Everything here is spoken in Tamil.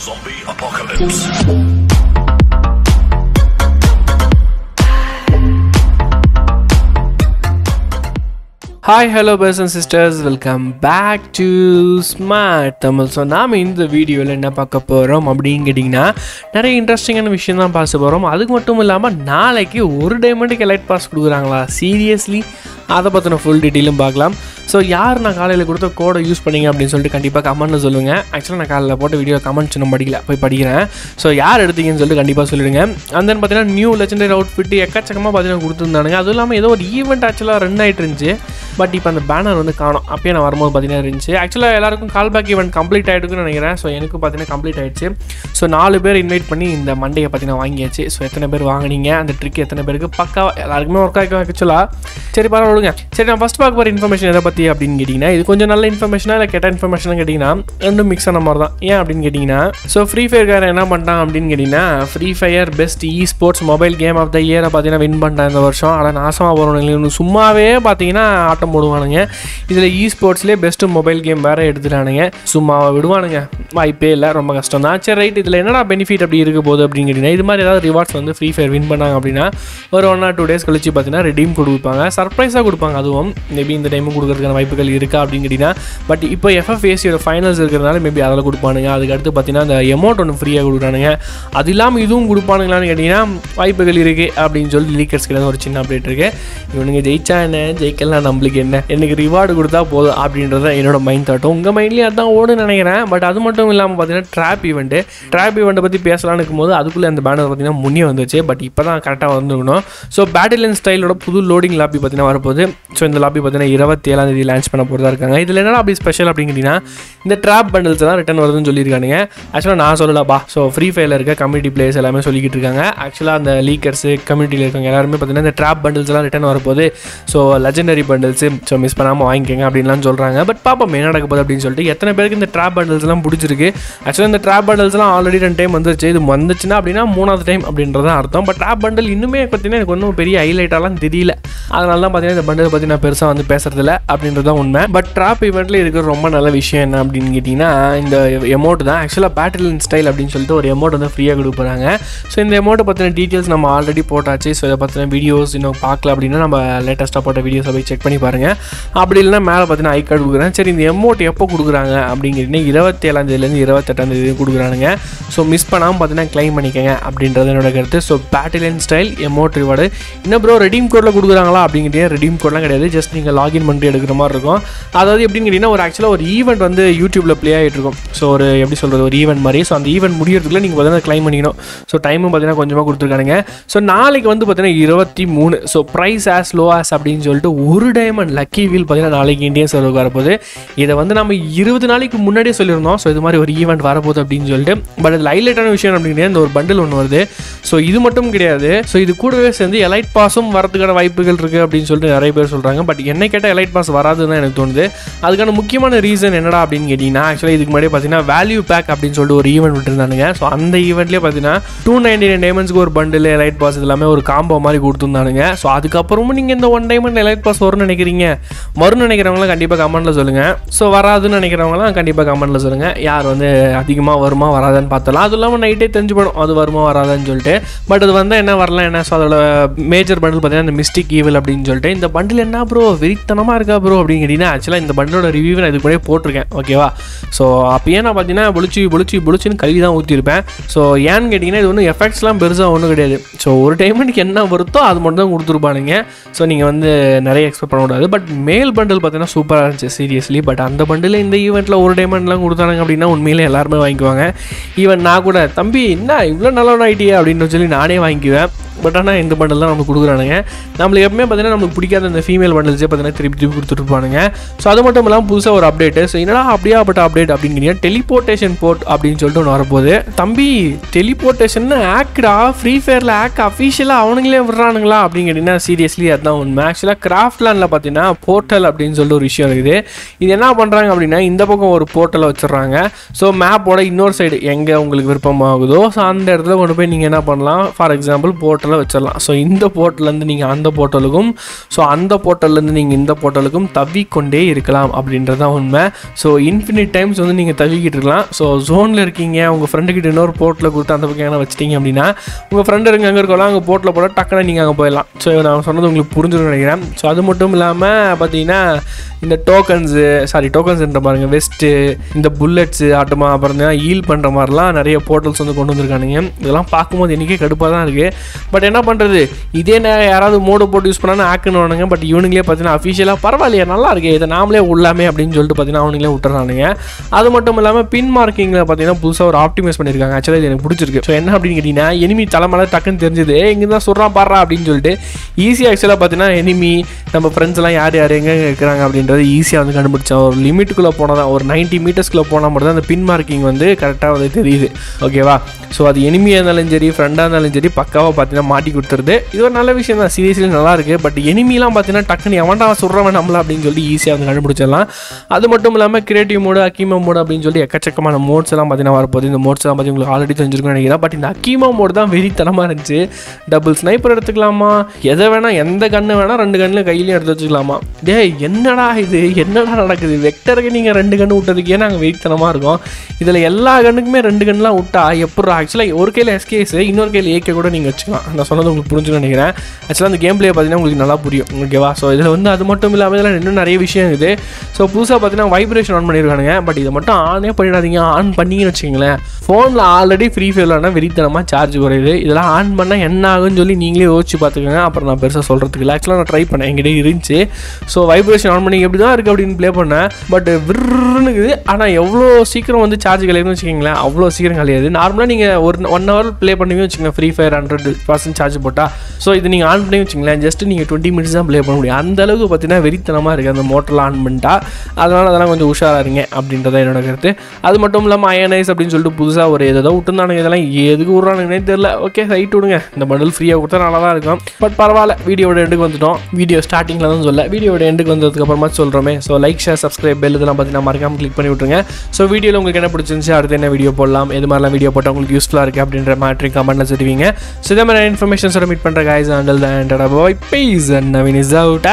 Zombie apocalypse. Hi hello bros and sisters welcome back to smart Tamil so நாம் இந்த வீடியோவில் என்ன பார்க்க போகிறோம் அப்படின்னு கேட்டிங்கன்னா நிறைய இன்ட்ரெஸ்டிங்கான விஷயம் தான் பார்க்க போகிறோம் அதுக்கு மட்டும் இல்லாமல் நாளைக்கு ஒரு டைமண்டுக்கு எலைட் பாஸ் கொடுக்குறாங்களா? சீரியஸ்லி அதை பற்றின ஃபுல் டீட்டெயிலும் பார்க்கலாம். ஸோ யார் நான் காலையில் கொடுத்த கோடை யூஸ் பண்ணீங்க அப்படின்னு சொல்லிட்டு கண்டிப்பாக கமெண்ட்டில் சொல்லுங்கள் ஆக்சுவலாக நான் காலையில் போட்ட வீடியோ கமெண்ட் இன்னும் படிக்கல. போய் படிக்கிறேன். ஸோ யார் எடுத்தீங்கன்னு சொல்லிட்டு கண்டிப்பாக சொல்லிடுங்க. அந்த பார்த்தீங்கன்னா நியூ லெஜெண்டரி அவுட்ஃபிட் எக்கச்சக்கமாக பார்த்தீங்கன்னா கொடுத்துருந்தானுங்க. அதுவும் இல்லாமல் ஏதோ ஒரு ஈவெண்ட் ஆக்சுவலாக ரன் ஆகிட்டு இருந்துச்சு. பட் இப்போ அந்த பேனர் வந்து காணும். அப்பயே நான் வரும்போது பார்த்தீங்கன்னா இருந்துச்சு. ஆக்சுவலாக எல்லாருக்கும் கால் பேக் ஈவெண்ட் கம்ப்ளீட் ஆகிடுக்குன்னு நினைக்கிறேன். ஸோ எனக்கும் பார்த்தீங்கன்னா கம்ப்ளீட் ஆகிடுச்சு ஸோ நாலு பேர் இன்வைட் பண்ணி இந்த மண்டையை பார்த்தீங்கன்னா வாங்கியாச்சு. ஸோ எத்தனை பேர் வாங்கினீங்க? அந்த ட்ரிக் எத்தனை பேருக்கு? பக்காவா எல்லாருக்குமே ஒர்க் ஆகிக்கும் ஆக்சுவலாக சரி பரவாயில்ல விடுங்க சரி நான் ஃபஸ்ட் பார்க்க போகிற இன்ஃபர்மேஷன் எதை பற்றி அப்படின்னு கேட்டிங்கன்னா இது கொஞ்சம் நல்ல இன்ஃபர்மேஷனாக இல்லை கெட்ட இன்ஃபர்மேஷன் கேட்டிங்கன்னா ரெண்டும் மிக்ஸ் ஆன மாதிரி தான். ஏன் அப்படின்னு கேட்டிங்கன்னா ஸோ ஃப்ரீ ஃபயர்கார என்ன பண்ணிட்டான் அப்படின்னு கேட்டிங்கன்னா free fire best e sports mobile game of the இயரை பார்த்தீங்கன்னா வின் பண்ணிட்டேன் இந்த வருஷம். ஆனால் நாசமாக போகிறவங்க சும்மாவே பார்த்தீங்கன்னா ஆட்டம் போடுவானுங்க. இதில் இ ஸ்போர்ட்ஸ்லேயே பெஸ்ட்டு மொபைல் கேம் வேறு எடுத்துட்டானுங்க. சும்மா விடுவானுங்க. வாய்ப்பே இல்லை ரொம்ப கஷ்டம் தான். சரி ரைட் இதில் என்னடா பெனிஃபிட் அப்படி இருக்க போகுது அப்படின்னு கேட்டிங்கன்னா இது மாதிரி ஏதாவது ரிவார்ட்ஸ் வந்து ஃப்ரீ ஃபயர் வின் பண்ணாங்க அப்படின்னா ஒரு ஒன் ஆர் டூ டேஸ் கழிச்சு பார்த்தீங்கன்னா ரெடீம் கொடுப்பாங்க. சர்ப்ரைஸாக கொடுப்பாங்க அதுவும். மேபி இந்த டைமும் கொடுக்குறதுக்கான வாய்ப்புகள் இருக்கா அப்படின்னு கேட்டிங்கன்னா பட் இப்போ எஃப்எஃப்ஏசியோட ஃபைனல்ஸ் இருக்கிறதுனால மேபி அதில் கொடுப்பானுங்க. அதுக்கடுத்து பார்த்தீங்கன்னா அந்த அமௌண்ட் ஒன்று ஃப்ரீயாக கொடுக்குறானுங்க. அது இல்லாமல் இதுவும் கொடுப்பானுங்களான்னு கேட்டிங்கன்னா வாய்ப்புகள் இருக்குது அப்படின்னு சொல்லி லீக்கர்ஸ் கிட்ட ஒரு சின்ன அப்டேட் இருக்குது இவனுங்க ஜெயிச்சா என்ன? ஜெயிக்கலாம் நம்மளுக்கு என்ன? எனக்கு ரிவார்டு கொடுத்தா போதும் அப்படின்றத என்னோட மைண்ட் தாட்டும் உங்கள் மைண்ட்லேயும் அதான் ஓடுன்னு நினைக்கிறேன். பட் அது மட்டும் இல்லாமல் பார்த்தீங்கன்னா ட்ராப் ஈவெண்ட்டு ட்ராப் ஈவெண்ட்டை பற்றி பேசலாம்னு இருக்கும்போது அதுக்குள்ளே அந்த பேனர் பார்த்தீங்கன்னா முன்னே வந்துச்சு பட் இப்போ தான் கரெக்டாக வந்துருக்கணும். ஸோ பேட்டில் ஸ்டைலோட புது லோடிங் லாபி பார்த்தீங்கன்னா வரப்போகுது. ஸோ இந்த லாபி பார்த்தீங்கன்னா இருபத்தேழாம் தேதி லான்ச் பண்ண போகிறதா இருக்காங்க. இதில் என்னடா அப்படி ஸ்பெஷல் அப்படின்னு கேட்டிங்கன்னா இந்த ட்ராப் பண்டில்ஸ் தான் ரிட்டன் வருதுன்னு சொல்லியிருக்கானுங்க. ஆக்சுவலாக நான் சொல்லலப்பா ஸோ ஃப்ரீ ஃபயரில் இருக்க கம்யூனிட்டி பிளேயர்ஸ் எல்லாமே சொல்லிக்கிட்டு இருக்காங்க. ஆக்சுவலாக அந்த லீக்கர்ஸு கம்யூனிட்டியில் இருக்கவங்க எல்லாருமே பார்த்தீங்கன்னா இந்த ட்ராப் பண்டில்ஸ்லாம் ரிட்டன் வரப்போகுது. So legendary bundles so miss பண்ணாமல் வாங்கிக்கோங்க அப்படின்லாம் சொல்கிறாங்க பட் பாப்போம் என்ன நடக்க போகுது அப்படின்னு சொல்லிட்டு எத்தனை பேருக்கு இந்த ட்ராப் பண்டில்ஸ்லாம் பிடிச்சிருக்கு? ஆக்சுவலாக இந்த ட்ராப் பண்டில்ஸ்லாம் ஆல்ரெடி ரெண்டு டைம் வந்துருச்சு. இது வந்துச்சுன்னா அப்படின்னா மூணாவது டைம் அப்படின்றதான் அர்த்தம். பட் ட்ராப் பண்டில் இன்னுமே பார்த்தீங்கன்னா எனக்கு ஒன்றும் பெரிய ஹைலைட்டாலாம் தெரியல. அதனால தான் பார்த்தீங்கன்னா இந்த பண்டில் பற்றி நான் பெருசாக வந்து பேசுறதில்ல அப்படின்றது உண்மை. பட் ட்ராப் ஈவெண்ட்டில் இருக்கிற ரொம்ப நல்ல விஷயம் என்ன அப்படின்னு கேட்டிங்கன்னா இந்த எமௌண்ட் தான். ஆக்சுவலாக பேட்டிலின் ஸ்டைல் அப்படின்னு சொல்லிட்டு ஒரு எமௌண்ட் வந்து ஃப்ரீயாக கொடுக்குறாங்க ஸோ இந்த எமௌண்ட்டை பற்றின டீட்டெயில்ஸ் நம்ம ஆல்ரெடி போட்டாச்சு. ஸோ இதை பற்றின வீடியோஸ் இன்னும் பார்க்கல அப்படின்னா நம்ம லேட்டஸ்ட்டாக போட்ட வீடியோஸை போய் செக் பண்ணி பாருங்கள் அப்படி இல்லைன்னா மேலே பார்த்தீங்கன்னா ஐ கார்டு கொடுக்குறேன் சரி இந்த எமௌண்ட் எப்போ கொடுக்குறாங்க அப்படிங்கிறீங்கன்னா இருபத்தி ஏழாந்தேதிலேருந்து இருபத்தெட்டாம் தேதி கொடுக்குறானுங்க. ஸோ மிஸ் பண்ணாமல் பார்த்தீங்கன்னா க்ளைம் பண்ணிக்கங்க அப்படின்றது என்னோட கருத்து. ஸோ பேட்டிலியன் ஸ்டைல் எமௌண்ட் ரிவார்டு இன்னும் ப்ரோ ரெடீம் கோடில் கொடுக்குறாங்களா அப்படிங்கிறதே ரெடீம் கோட்லாம் கிடையாது. ஜஸ்ட் நீங்கள் லாகின் பண்ணிட்டு எடுக்கிற மாதிரி இருக்கும். அதாவது எப்படின்னு கேட்டிங்கன்னா ஒரு ஆக்சுவலாக ஒரு ஈவெண்ட் வந்து யூடியூப்பில் ப்ளே ஆகிட்டு இருக்கும். ஸோ ஒரு எப்படி சொல்கிறது ஒரு ஈவெண்ட் மாதிரி. ஸோ அந்த ஈவெண்ட் முடியறதுக்குள்ள நீங்கள் பார்த்தீங்கன்னா க்ளைம் பண்ணிக்கணும். ஸோ டைமும் பார்த்தீங்கன்னா கொஞ்சமாக கொடுத்துருக்கானுங்க. ஸோ நாளைக்கு வந்து பார்த்தீங்கன்னா இருபத்தி மூணு. So price as low as அப்படின்னு சொல்லிட்டு ஒரு டைம் டைமண்ட் லக்கி வீல் பார்த்தீங்கன்னா நாளைக்கு இந்தியன் சர்வருக்கு வரப்போகுது. இதை வந்து நம்ம இருபது நாளைக்கு முன்னாடியே சொல்லியிருந்தோம். ஸோ இது மாதிரி ஒரு ஈவெண்ட் வரப்போகுது அப்படின்னு சொல்லிட்டு பட் அது ஹைலைட்டான விஷயம் அப்படிங்கிறது இந்த ஒரு பண்டில் ஒன்று வருது. ஸோ இது மட்டும் கிடையாது. ஸோ இது கூடவே சேர்ந்து எலைட் பாஸும் வரதுக்கான வாய்ப்புகள் இருக்குது அப்படின்னு சொல்லிட்டு நிறைய பேர் சொல்கிறாங்க பட் என்னை கேட்டால் எலைட் பாஸ் வராதுன்னு தான் எனக்கு தோணுது. அதுக்கான முக்கியமான ரீசன் என்னடா அப்படின்னு கேட்டிங்கன்னா ஆக்சுவலாக இதுக்கு முன்னாடி பார்த்தீங்கன்னா வேல்யூ பேக் அப்படின்னு சொல்லிட்டு ஒரு ஈவெண்ட் விட்டுருந்தானுங்க. ஸோ அந்த ஈவெண்ட்லேயே பார்த்தீங்கன்னா டூ நைன்டி நைன் டைமண்ட்ஸ்க்கு ஒரு பண்டில் எலைட் பாஸ் இது எல்லாமே ஒரு காம்போ மாதிரி கொடுத்துருந்தானுங்க. ஸோ அதுக்கப்புறமும் நீங்கள் இந்த ஒன் டைமண்ட் எலைட் பாஸ் வரும்னு நினைக்கிறீங்க வரும்னு நினைக்கிறவங்களாம் கண்டிப்பாக கமெண்ட்டில் சொல்லுங்கள் ஸோ வராதுன்னு நினைக்கிறவங்களாம் கண்டிப்பாக கமெண்ட்டில் சொல்லுங்கள் யார் வந்து அதிகமாக வருமா வராதான்னு பார்த்தலாம் அது இல்லாமல் நைட்டே தெரிஞ்சு போடும் அது வருமா வராதான்னு சொல்லிட்டு. பட் அது வந்தால் என்ன வரலாம் என்ன? ஸோ அதோட மேஜர் பண்டில் பார்த்தீங்கன்னா இந்த மிஸ்டிக் ஈவல் அப்படின்னு சொல்லிட்டு. இந்த பண்டில் என்ன ப்ரோ விரித்தனமாக இருக்கா ப்ரோ அப்படின்னு கேட்டிங்கன்னா ஆக்சுவலாக இந்த பண்டிலோட ரிவ்யூ நான் இதுக்கு முன்னாடியே போட்டிருக்கேன். ஓகேவா ஸோ அப்பயே நான் பார்த்தீங்கன்னா புளிச்சு புளிச்சு புளிச்சுன்னு கழுவி தான் ஊற்றிருப்பேன் ஸோ ஏன்னு கேட்டிங்கன்னா இது ஒன்றும் எஃபெக்ட்ஸ்லாம் பெருசாக ஒன்றும் கிடையாது. ஸோ ஒரு டைமண்டுக்கு என்ன வருத்தோ அது மட்டும் தான் கொடுத்துருப்பானுங்க. ஸோ நீங்கள் வந்து நிறைய எக்ஸ்பெக்ட் பண்ணக்கூடாது பட் மேல் பண்டில் பார்த்தீங்கன்னா சூப்பராக இருந்துச்சு சீரியஸ்லி பட் அந்த பண்டில் இந்த ஈவெண்ட்டில் ஒரு டைமண்ட்லாம் கொடுத்தானாங்க அப்படின்னா உண்மையிலே எல்லாருமே வாங்கிக்குவாங்க. ஈவன் நான் கூட தம்பி என்ன இவ்வளோ நல்லவன் ஐடியா அப்படின்னு சொல்லி நானே வாங்கிக்குவேன். பட் ஆனால் இந்த பண்டில் தான் நமக்கு கொடுக்குறானுங்க. நம்மளுக்கு எப்பவுமே பார்த்தீங்கன்னா நமக்கு பிடிக்காத இந்த ஃபீமேல் பண்டல்ஸே பார்த்தீங்கன்னா திருப்பி திருப்பி கொடுத்துருப்பானுங்க ஸோ அது மட்டும் இல்லாமல் புதுசாக ஒரு அப்டேட்டு ஸோ என்னடா அப்படியாப்பட்ட அப்டேட் அப்படிங்கிறீங்க? டெலிபோர்ட்டேஷன் போர்ட் அப்படின்னு சொல்லிட்டு ஒன்று வரப்போகுது. தம்பி டெலிபோர்ட்டேஷன் ஆக்டா ஃப்ரீ ஃபயரில் ஆக் அஃபிஷியலாக அவனுங்களே விடுறானுங்களா? அப்படின்னு கேட்டிங்கன்னா சீரியஸ்லி அதுதான் உண்மை. ஆக்சுவலாக கிராஃப்ட்லேண்டில் பார்த்தீங்கன்னா போர்ட்டல் அப்படின்னு சொல்லிட்டு ஒரு விஷயம் இருக்குது. இது என்ன பண்ணுறாங்க அப்படின்னா இந்த பக்கம் ஒரு போர்ட்டலை வச்சிடுறாங்க. ஸோ மேப்போட இன்னொரு சைடு எங்கே உங்களுக்கு விருப்பமாகுதோ ஸோ அந்த இடத்துல கொண்டு போய் நீங்கள் என்ன பண்ணலாம்? ஃபார் எக்ஸாம்பிள் போர்ட்டல் போர்ட்டலை வச்சிடலாம் ஸோ இந்த போர்ட்டலேருந்து நீங்கள் அந்த போர்ட்டலுக்கும் ஸோ அந்த போர்ட்டல்லேருந்து நீங்கள் இந்த போர்ட்டலுக்கும் தவிக்கொண்டே இருக்கலாம் அப்படின்றது தான் உண்மை. ஸோ இன்ஃபினிட் டைம்ஸ் வந்து நீங்கள் தவிக்கிட்டு இருக்கலாம். ஸோ ஜோனில் இருக்கீங்க உங்கள் ஃப்ரெண்டுக்கிட்ட இன்னொரு போர்ட்டில் கொடுத்து அந்த பக்கம் எங்கே வச்சிட்டிங்க அப்படின்னா உங்கள் ஃப்ரெண்டு இருங்க அங்கே இருக்கலாம். அங்கே போர்ட்டில் போட டக்குன்னு நீங்கள் அங்கே போயிடலாம் ஸோ நான் சொன்னது உங்களுக்கு புரிஞ்சுன்னு நினைக்கிறேன். ஸோ அது மட்டும் இல்லாமல் பார்த்தீங்கன்னா இந்த டோக்கன்ஸு சாரி டோக்கன்ஸ்ன்ற பாருங்க வெஸ்ட்டு இந்த புல்லட்ஸு ஆட்டமா அப்புறம் ஈல் பண்ணுற மாதிரிலாம் நிறைய போர்ட்டல்ஸ் வந்து கொண்டு வந்திருக்கானுங்க. இதெல்லாம் பார்க்கும்போது இன்றைக்கே கடுப்பாக தான் இருக்குது பட் பட் என்ன பண்ணுறது இதே நேரம் யாராவது மோடு போட்டு யூஸ் பண்ணாலும் ஆக்குன்னு பட் இவனுங்களே பார்த்தீங்கன்னா அஃபிஷியலாக பரவாயில்லையே நல்லா இருக்கு. இதை நாமளே உள்ளாமே அப்படின்னு சொல்லிட்டு பார்த்தீங்கன்னா அவனுங்களே விட்டுறானுங்க. அது மட்டும் இல்லாமல் பின் மார்க்கிங்கில் பார்த்தீங்கன்னா புதுசாக ஒரு ஆப்டிமைஸ் பண்ணியிருக்காங்க ஆக்சுவலாக இது எனக்கு பிடிச்சிருக்கு. ஸோ என்ன அப்படின்னு கேட்டிங்கன்னா எனிமி தலைமலை டக்குன்னு தெரிஞ்சது. இங்கே தான் சொல்கிறான் பாடுறா அப்படின்னு சொல்லிட்டு ஈஸியாக ஆக்சுவலாக பார்த்தீங்கன்னா எனிமி நம்ம ஃப்ரெண்ட்ஸ்லாம் யார் யார் எங்கே இருக்கிறாங்க அப்படின்றது ஈஸியாக வந்து கண்டுபிடிச்சோம் ஒரு லிமிட்டுக்குள்ளே போனால் தான் ஒரு நைன்ட்டி மீட்டர்ஸ்க்குள்ளே போனால் மட்டும் தான் அந்த பின் மார்க்கிங் வந்து கரெக்டாக வந்து தெரியுது. ஓகேவா ஸோ அது எனிமியாக இருந்தாலும் சரி ஃப்ரெண்டாக இருந்தாலும் சரி பக்காவாக பார்த்தீங்கன்னா மாட்டி கொடுத்துருது. இது ஒரு நல்ல விஷயம் தான். சீரியஸ்லி நல்லா இருக்குது பட் எனிமிலாம் பார்த்தீங்கன்னா டக்குன்னு எவன்டா சொல்கிறவன் நம்மள அப்படின்னு சொல்லி ஈஸியாக வந்து கண்டுபிடிச்சிடலாம். அது மட்டும் இல்லாமல் கிரியேட்டிவ் மோடு அக்கீமா மோடு அப்படின்னு சொல்லி எக்கச்சக்கமான மோட்ஸ் எல்லாம் பார்த்தீங்கன்னா வரப்போகுது. இந்த மோட்ஸ் எல்லாம் பற்றி உங்களுக்கு ஆல்ரெடி தெரிஞ்சிருக்கும்னு நினைக்கிறேன். பட் இந்த அக்கீமா மோடு தான் வெறித்தனமாக இருந்துச்சு. டபுள் ஸ்னைப்பர் எடுத்துக்கலாமா? எதை வேணால் எந்த கன்று வேணால் ரெண்டு கண்ணில் கையிலையும் எடுத்து வச்சுக்கலாமா? டேய் என்னடா இது? என்னடா நடக்குது? வெக்டருக்கு நீங்கள் ரெண்டு கன்று விட்டதுக்கே நாங்கள் வெறித்தனமாக இருக்கோம். இதில் எல்லா கண்ணுக்குமே ரெண்டு கண்ணுலாம் விட்டா எப்படி ஆக்சுவலாக ஒரு கையில் எஸ்கேஸ் இன்னொரு கையில் ஏகே கூட நீங்கள் வச்சுக்கலாம். நான் சொன்னது உங்களுக்கு புரிஞ்சுன்னு நினைக்கிறேன். ஆக்சுவலாக அந்த கேம் பிளே பார்த்தீங்கன்னா உங்களுக்கு நல்லா புரியும். ஓகேவா ஸோ இதில் வந்து அது மட்டும் இல்லாமல் இதில் இன்னும் நிறைய விஷயம் இருக்குது. ஸோ புதுசாக பார்த்தீங்கன்னா வைப்ரேஷன் ஆன் பண்ணியிருக்கானுங்க பட் இதை மட்டும் ஆனே பண்ணிடாதீங்க. ஆன் பண்ணிங்கன்னு வச்சுங்களேன் ஃபோனில் ஆல்ரெடி ஃப்ரீ ஃபயர்லாம் வெறித்தனமாக சார்ஜ் குறையுது. இதெல்லாம் ஆன் பண்ணால் என்ன ஆகுன்னு சொல்லி நீங்களே யோசிச்சு பார்த்துக்கோங்க. அப்புறம் நான் பெருசாக சொல்கிறதுக்கு இல்லை. ஆக்சுவலாக நான் ட்ரை பண்ணேன். என்கிட்ட இருந்துச்சு. ஸோ வைப்ரேஷன் ஆன் பண்ணி எப்படி தான் இருக்குது அப்படின்னு ப்ளே பண்ணேன். பட் விருன்னுக்குது ஆனால் எவ்வளோ சீக்கிரம் வந்து சார்ஜ் கலையுதுன்னு வச்சுக்கிங்களேன். அவ்வளோ சீக்கிரம் கலையாது. நார்மலாக நீங்கள் ஒரு ஒன் ஹவர் ப்ளே பண்ணுவீங்க வச்சுக்கோங்க. Free fire hundred percent charge போட்டால் ஸோ இது நீங்கள் ஆன் பண்ணி வச்சுங்களேன் ஜஸ்ட் நீங்கள் டுவெண்ட்டி மினிட்ஸ் தான் ப்ளே பண்ண முடியும். அந்த அளவுக்கு பார்த்தீங்கன்னா வெறித்தனமாக இருக்குது அந்த மோட்டரில் ஆன் பண்ணிட்டா. அதனால் அதெல்லாம் கொஞ்சம் உஷாராக இருங்க அப்படின்றத என்னோட கருத்து. அது மட்டும் இல்லாமல் அயனைஸ் அப்படின்னு சொல்லிட்டு புதுசாக ஒரு ஏதோ விட்டுருந்தானுங்க இதெல்லாம். எதுக்கு விட்றானுங்கன்னே தெரியல. ஓகே ரைட் விடுங்க. இந்த பண்டில் ஃப்ரீயாக கொடுத்தா நல்லா தான் இருக்கும். பட் பரவாயில்ல வீடியோட எண்டுக்கு வந்துட்டோம். வீடியோ ஸ்டார்டிங்கில் தான் சொல்ல. வீடியோட எண்டுக்கு வந்ததுக்கப்புறமா சொல்கிறோமே so like share subscribe bell இதெல்லாம் பார்த்தீங்கன்னா மறக்காமல் கிளிக் பண்ணி விட்ருங்க ஸோ வீடியோவில் உங்களுக்கு என்ன பிடிச்சிருந்துச்சு அடுத்து என்ன வீடியோ போடலாம் எது மாதிரிலாம் வீடியோ போட்டால் உங்களுக்கு யூஸ்ஃபுல்லாக இருக்குது அப்படின்ற மாதிரி கமெண்ட்டில் சொல்லுவீங்க. ஸோ இதே மாதிரி இன்ஃபர்மேஷன்ஸோட மீட் பண்ணுற காய்ஸ் அண்டல் தான் bye peace and Naveen is out